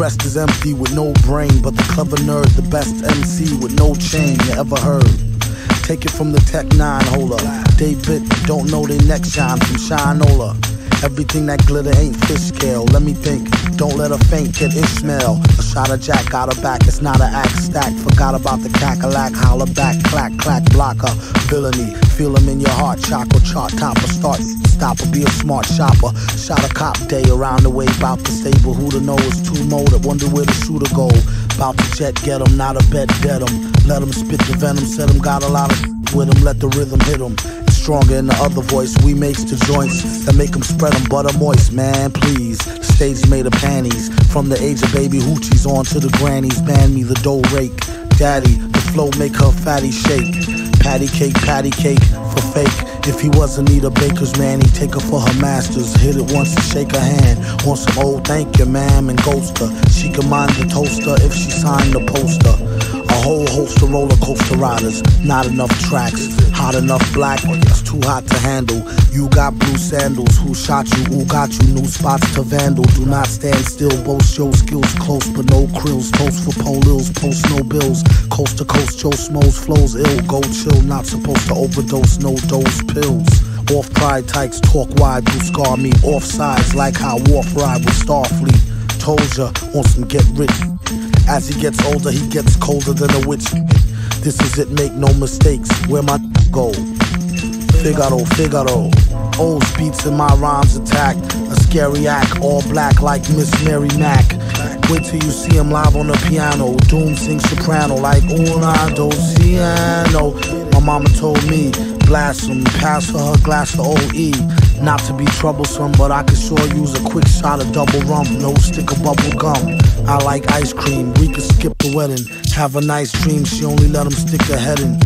is empty with no brain, but the clever nerd, the best MC with no chain you ever heard. Take it from the Tech 9 hold holder. David don't know they next shine from Shinola. Everything that glitter ain't fish scale. Let me think. Don't let her faint, get Ishmael. A shot of Jack got her back. It's not an act stack. Forgot about the cackalack. Holler back, clack, clack, blocker. Villainy. Feel him in your heart. Chocolate chart topper. Start, stopper. Be a smart shopper. Shot a cop day around the way. Bout the stable. Who to know is too molded. Wonder where the shooter go. Bout to jet, get him. Not a bet, dead him. Let him spit the venom. Said him got a lot of with him. Let the rhythm hit him stronger in the other voice. We makes the joints that make them spread them butter moist, man. Please, stage made of panties. From the age of baby hoochies on to the grannies. Ban me the dough rake. Daddy, the flow make her fatty shake. Patty cake, patty cake for fake. If he wasn't need a baker's man, he'd take her for her masters. Hit it once and shake her hand. Want some old thank you, ma'am, and ghost her. She can mind the toaster if she signed the poster. Whole host of roller coaster riders, not enough tracks. Hot enough black, it's too hot to handle. You got blue sandals, who shot you, who got you? New spots to vandal. Do not stand still, boast your skills close, but no krills. Toast for polils, post no bills. Coast to coast, Joe Schmoes flows ill. Go chill, not supposed to overdose, no dose pills. Off pride tykes, talk wide, do scar me. Off sides, like how Worf ride with Starfleet. Told ya, on some get rich. As he gets older, he gets colder than a witch. This is it, make no mistakes. Where my go? Figaro, Figaro. Old beats in my rhymes attack. A scary act, all black like Miss Mary Mack. Wait till you see him live on the piano. Doom sings soprano like una dociano. My mama told me, blast him, pass her her glass of OE. Not to be troublesome, but I could sure use a quick shot of double rum. No stick of bubble gum. I like ice cream, we could skip the wedding. Have a nice dream, she only let him stick her head in.